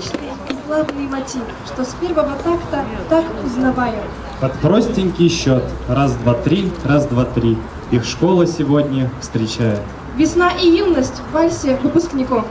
привычный главный мотив, что с первого такта так узнаваем. Под простенький счет. Раз, два, три, раз, два, три. Их школа сегодня встречает. Весна и юность в вальсе выпускников.